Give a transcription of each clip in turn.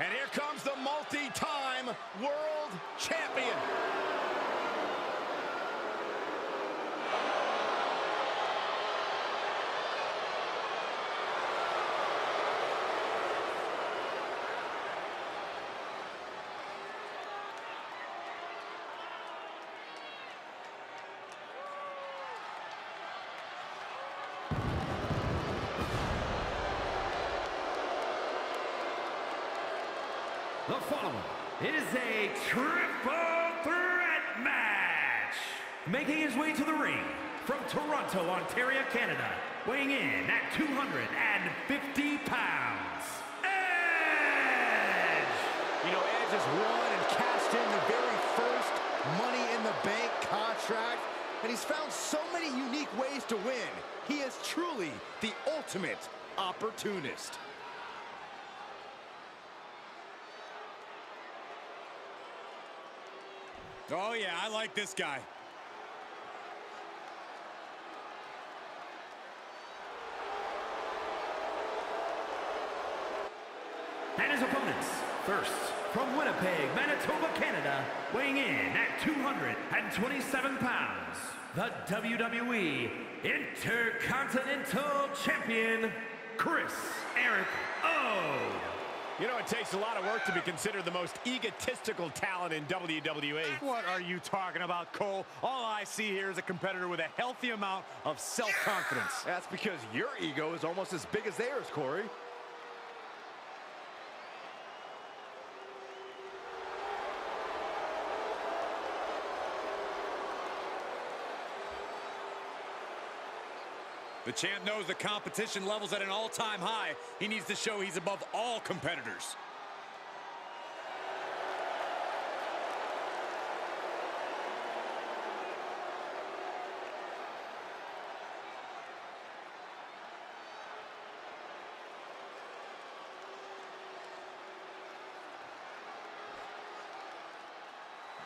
And here comes the multi-time world champion. The following is a triple threat match. Making his way to the ring from Toronto, Ontario, Canada, weighing in at 250 pounds, Edge! You know, Edge has won and cashed in the very first Money in the Bank contract, and he's found so many unique ways to win. He is truly the ultimate opportunist. Oh, yeah, I like this guy. And his opponents, first, from Winnipeg, Manitoba, Canada, weighing in at 227 pounds, the WWE Intercontinental Champion, Chris Eric O. You know, it takes a lot of work to be considered the most egotistical talent in WWE. What are you talking about, Cole? All I see here is a competitor with a healthy amount of self-confidence. That's because your ego is almost as big as theirs, Corey. The champ knows the competition level's at an all-time high. He needs to show he's above all competitors.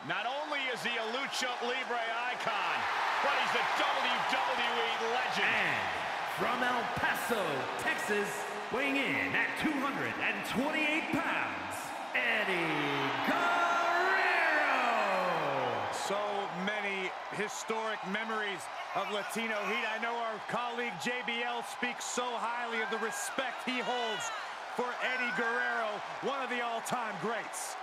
Not only is he a Lucha Libre icon, but he's a WWE legend. And from El Paso, Texas, weighing in at 228 pounds, Eddie Guerrero. So many historic memories of Latino Heat. I know our colleague JBL speaks so highly of the respect he holds for Eddie Guerrero, one of the all-time greats.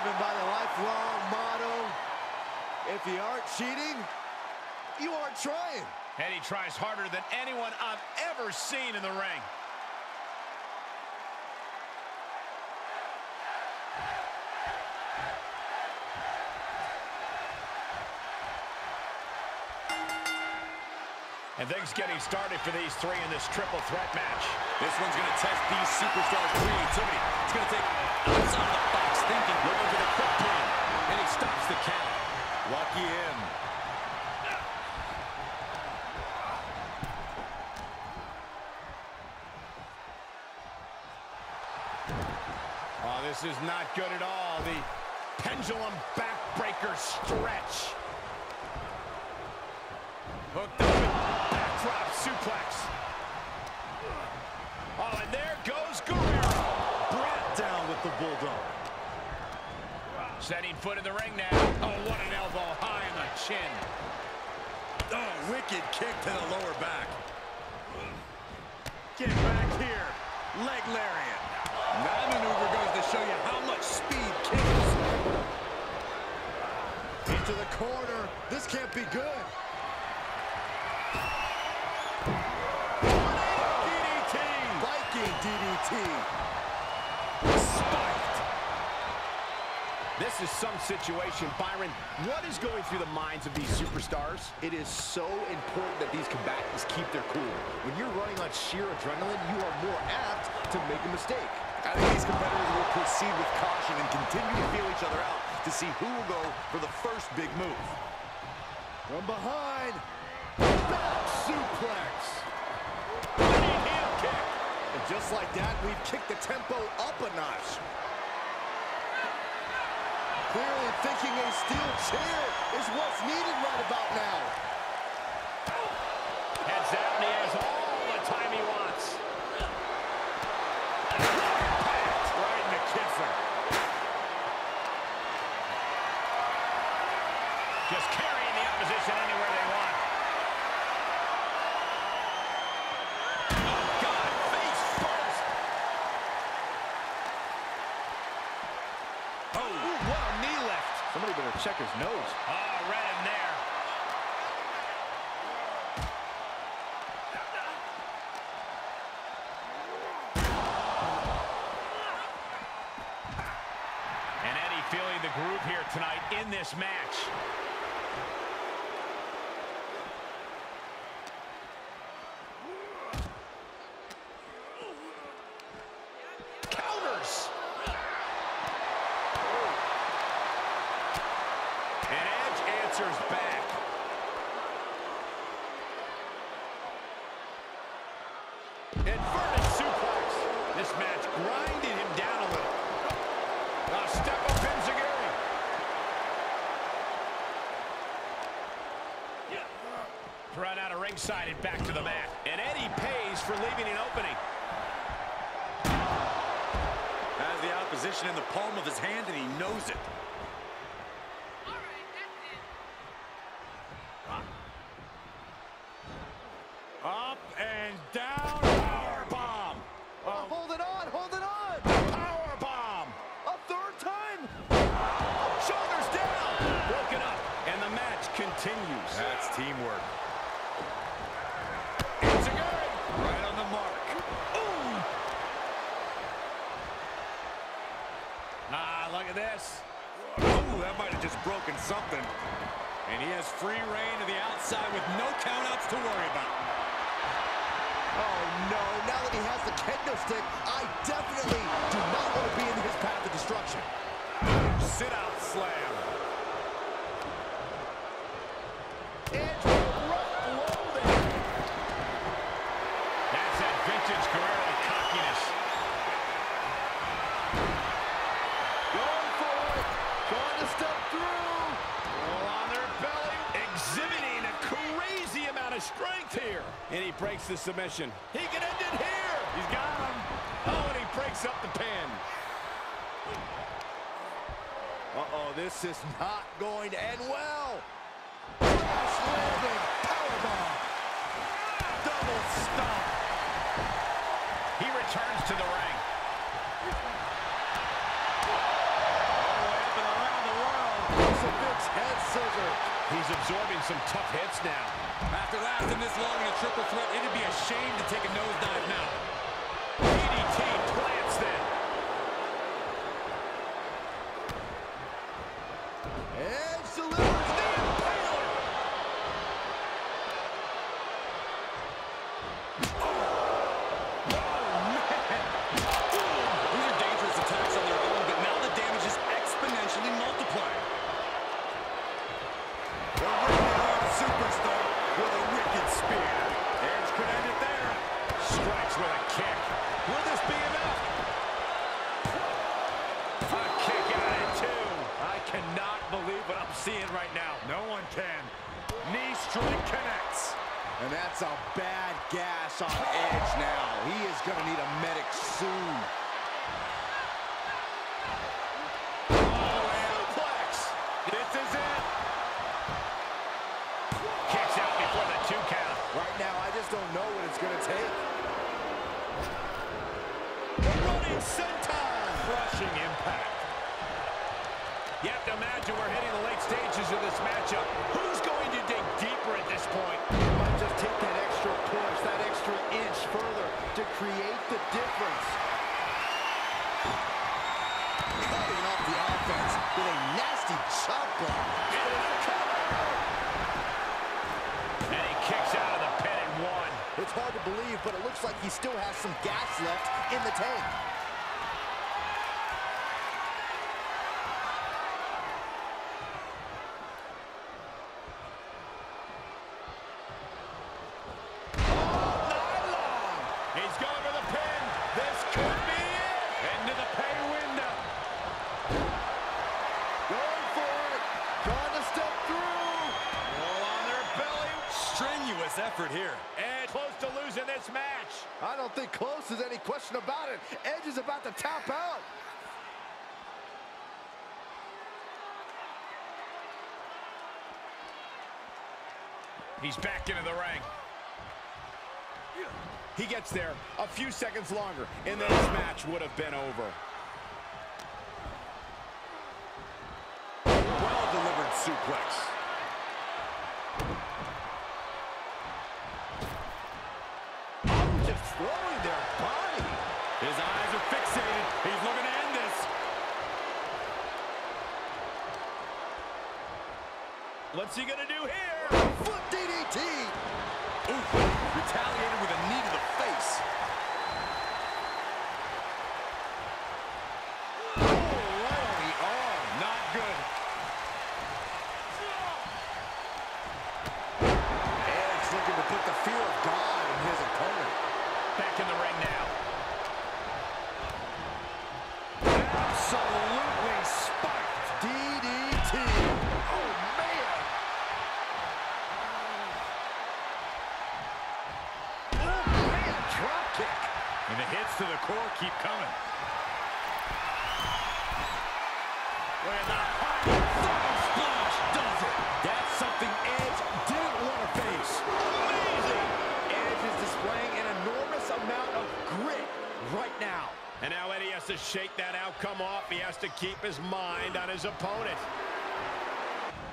By the lifelong motto, if you aren't cheating, you aren't trying. And he tries harder than anyone I've ever seen in the ring. And things getting started for these three in this triple threat match. This one's going to test these superstars' creativity. It's going to take outside-the-box thinking. Looking for the quick pin, and he stops the count. Lucky him. Oh, this is not good at all. The pendulum backbreaker stretch. Hooked up suplex. Oh, and there goes Guerrero. Brought down with the Bulldog. Setting foot in the ring now. Oh, what an elbow high in the chin. Oh, wicked kick to the lower back. Get back here. Leg lariat. That maneuver goes to show you how much speed kills. Into the corner. This can't be good. DDT. Spiked. This is some situation, Byron. What is going through the minds of these superstars? It is so important that these combatants keep their cool. When you're running on sheer adrenaline, you are more apt to make a mistake. I think these competitors will proceed with caution and continue to feel each other out to see who will go for the first big move. From behind, back suplex. Just like that, we've kicked the tempo up a notch. Clearly thinking a steel chair is what's needed right about now. this match. position in the palm of his hand, and he knows it. And he has free reign to the outside with no countouts to worry about. Oh, no. Now that he has the kendo stick, I definitely do not want to be in his path of destruction. Sit out slam. the submission. He can end it here. He's got him. Oh, and he breaks up the pin. Uh-oh, this is not going to end well. Double stop. He returns to the ring. He's absorbing some tough hits now. After lasting this long in a triple threat, it'd be a shame to take a nosedive now. but it looks like he still has some gas left in the tank. Edge is about to tap out. He's back into the ring. He gets there a few seconds longer, and then this match would have been over. Well-delivered suplex. Just throwing their body. His eyes are fixated. He's looking to end this. What's he gonna do here? Foot DDT. Ooh, Hits to the core keep coming. Look at that. Frog splash does it. That's something Edge didn't want to face. Amazing. Edge is displaying an enormous amount of grit right now. And now Eddie has to shake that outcome off. He has to keep his mind on his opponent.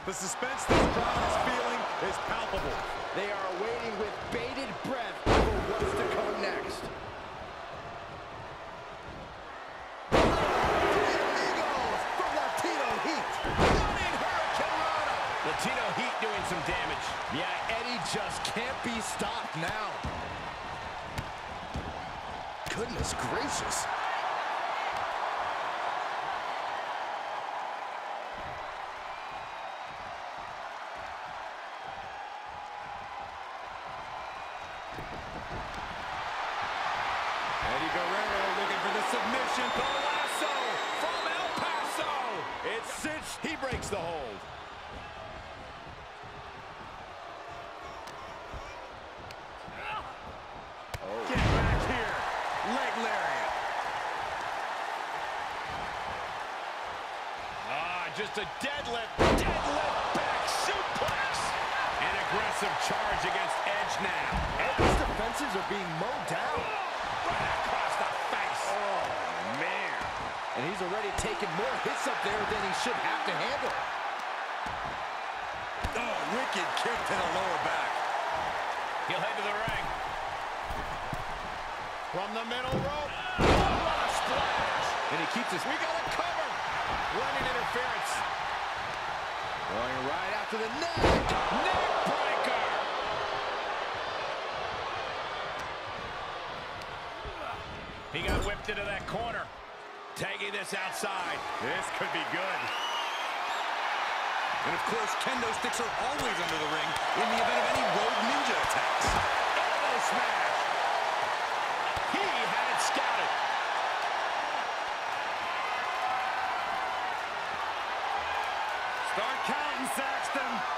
The suspense this crowd is feeling is palpable. They are waiting with bated breath for what's to come next. Amigos from Latino Heat. Running Hurricane Latino Heat doing some damage. Yeah, Eddie just can't be stopped now. Goodness gracious. Eddie Guerrero looking for the submission. The lasso from El Paso. It's cinched. He breaks the hold. Get back here. Leg lariat. Ah, just a deadlift. Deadlift back suplex. An aggressive charge against Edge now. Edge's defenses are being mowed down. Right across the face. Oh, man. And he's already taken more hits up there than he should have to handle. Oh, wicked kick to the lower back. He'll head to the ring. From the middle rope. Oh, what a splash. And he keeps his... We got a cover. Running interference. Going right after the neck. Neck breaker. He got whipped into that corner. Tagging this outside. This could be good. And of course, kendo sticks are always under the ring in the event of any rogue ninja attacks. Elbow smash. He had it scouted.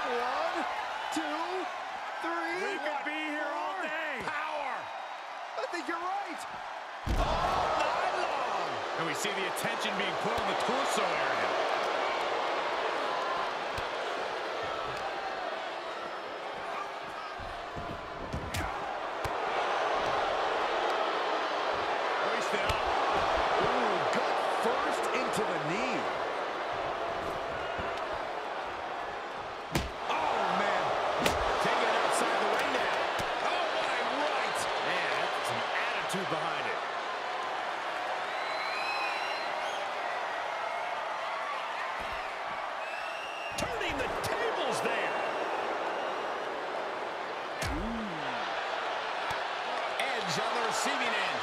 One, two, three. We could be here all day. Power. I think you're right. All night long. And we see the attention being put on the torso area. Hoisted up. Ooh, gut first into the knee. Oh, man. Taking it outside the ring now. Oh, what a right. Man, that's some attitude behind it. Turning the tables there. Edge on the receiving end.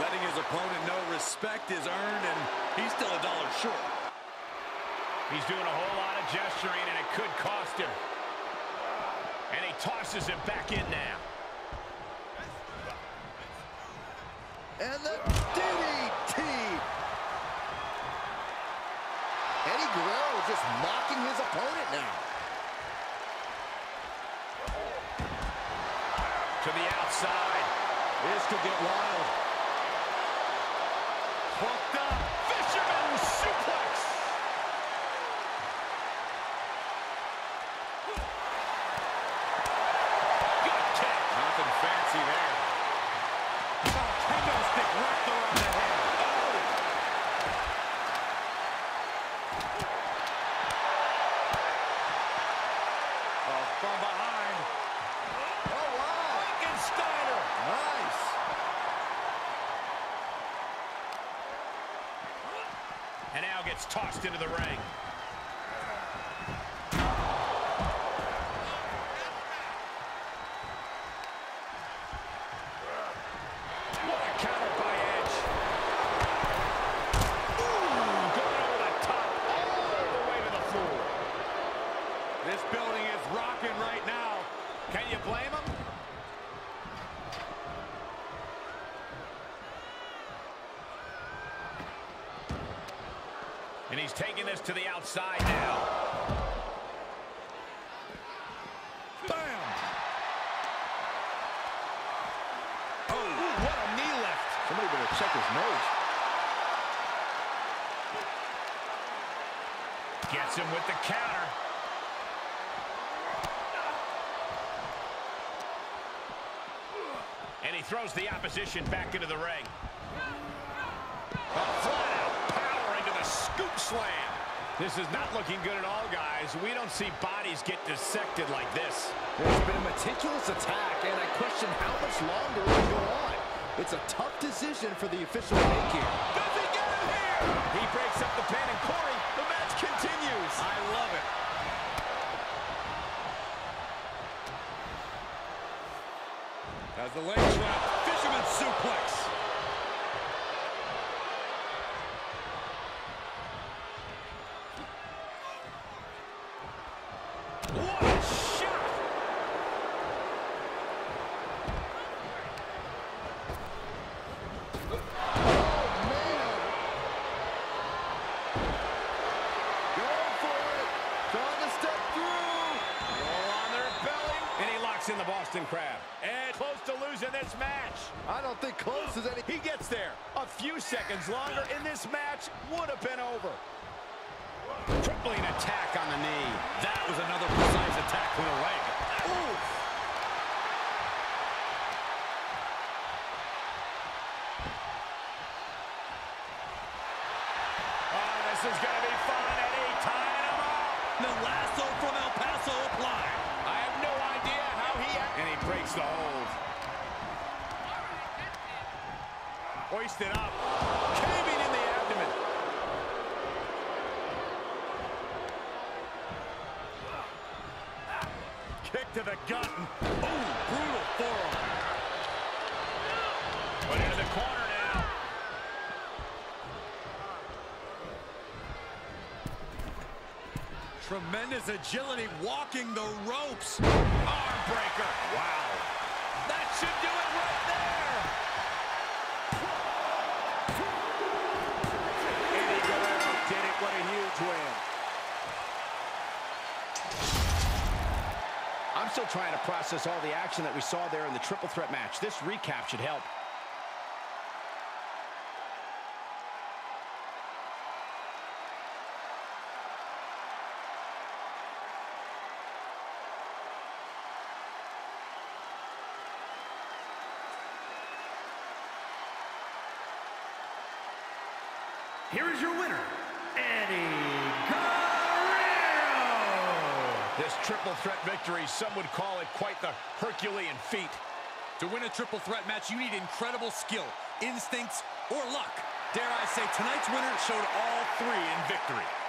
Letting his opponent know respect is earned, and he's still a dollar short. He's doing a whole lot of gesturing, and it could cost him. And he tosses him back in now. And the DDT. just mocking his opponent now. To the outside. This could get wild. Hooked up. He's to the outside now. Bam! Oh, what a knee lift. Somebody better check his nose. Gets him with the counter. And he throws the opposition back into the ring. A flat out power into the scoop slam. This is not looking good at all, guys. We don't see bodies get dissected like this. There's been a meticulous attack, and I question how much longer it will go on. It's a tough decision for the official to make here. Does he get him here? He breaks up the pin, and Corey, the match continues. I love it. As the leg trap, fisherman suplex. What a shot! Going for it. Trying to step through. Roll on their belly. And he locks in the Boston Crab. And close to losing this match. Close is any... He gets there. A few seconds longer, and this match would have been over. Tripling attack on the knee. That was another precise attack with a leg. Ooh. Oh, this is going to be fun, and he tied him up. The lasso from El Paso applied. I have no idea how he... And he breaks the hold. Hoisted up. Caving in the abdomen. Kick to the gut. Oh, brutal forearm. Put into the corner now. Tremendous agility walking the ropes. Arm breaker. Wow. That should do it right there. Still trying to process all the action that we saw there in the triple threat match. This recap should help. Here is your winner, Eddie This triple threat victory, some would call it quite the Herculean feat. To win a triple threat match, you need incredible skill, instincts, or luck. Dare I say, tonight's winner showed all three in victory.